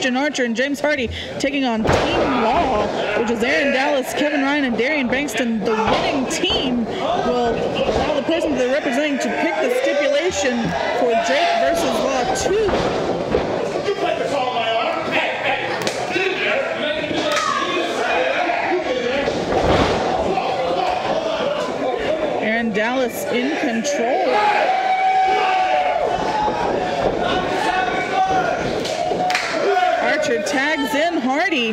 Christian Archer, and James Hardy, taking on Team Law, which is Aaron Dallas, Kevin Ryan, and Darian Bengston. The winning team will allow the person they're representing to pick the stipulation for Drake versus Law 2 Dallas in control. Archer tags in Hardy.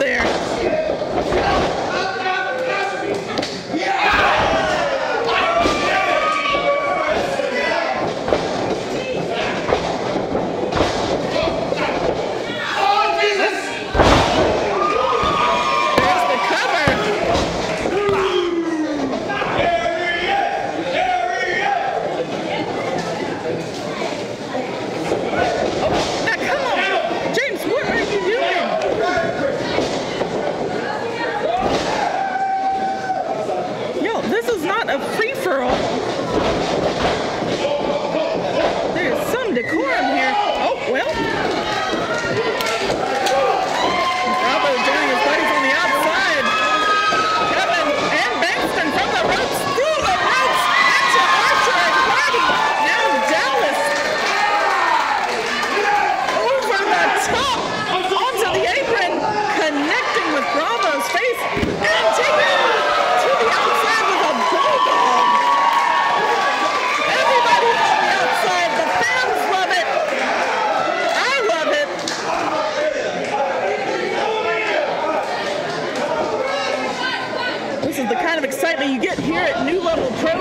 there.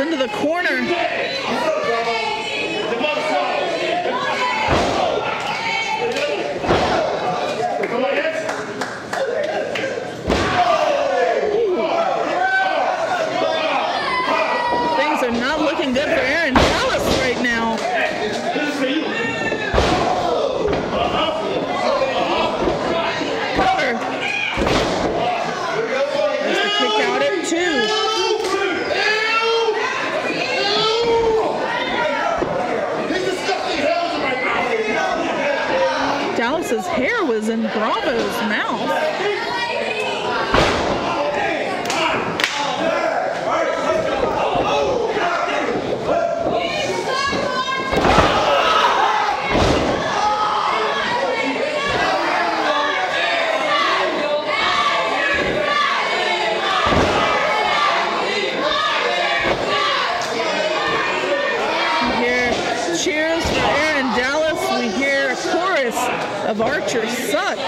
into the corner. Bravo's mouth. of Archer sucks.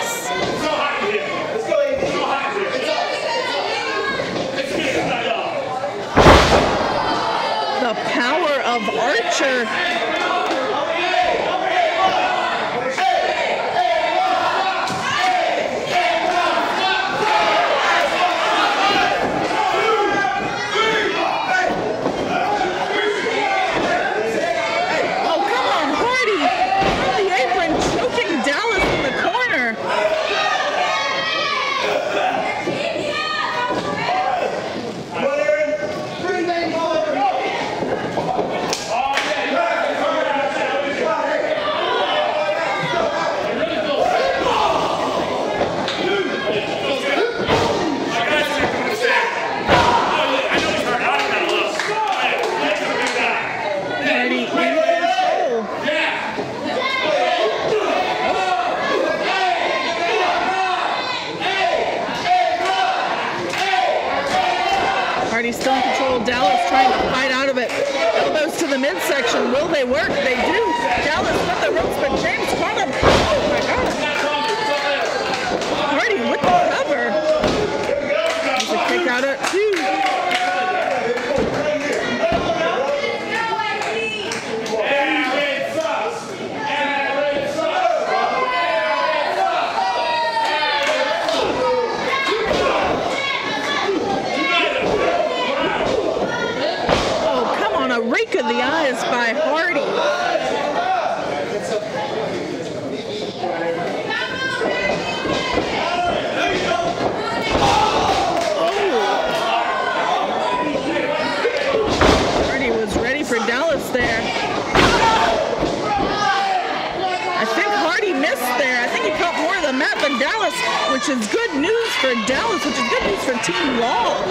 which is good news for Dallas, which is good news for Team Law. Oh,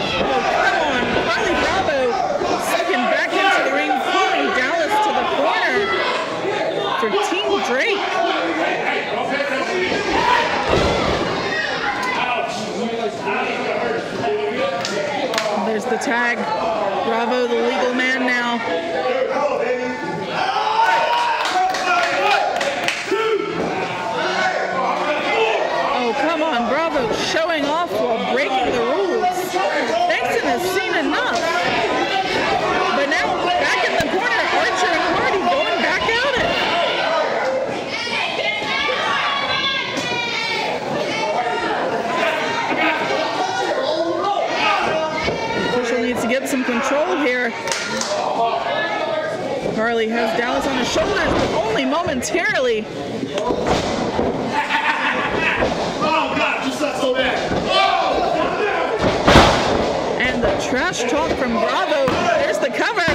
come on. Riley Bravo second back into the ring, pulling Dallas to the corner for Team Drake. There's the tag. Bravo, the get some control here. Harley has Dallas on his shoulders, but only momentarily. oh God, just not so bad. Oh, and the trash talk from Bravo. There's the cover.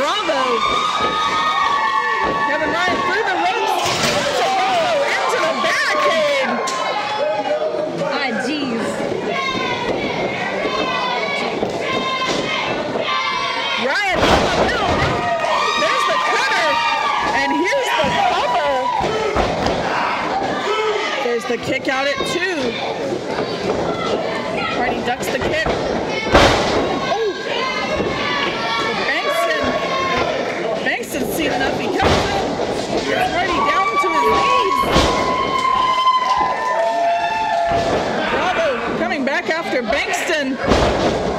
Bravo. Kevin Ryan through the ropes to Bravo into the barricade. Ah, jeez. Ryan the. There's the cutter. And here's the cover. There's the kick out at two. Hardy ducks the kick. back after Bengston.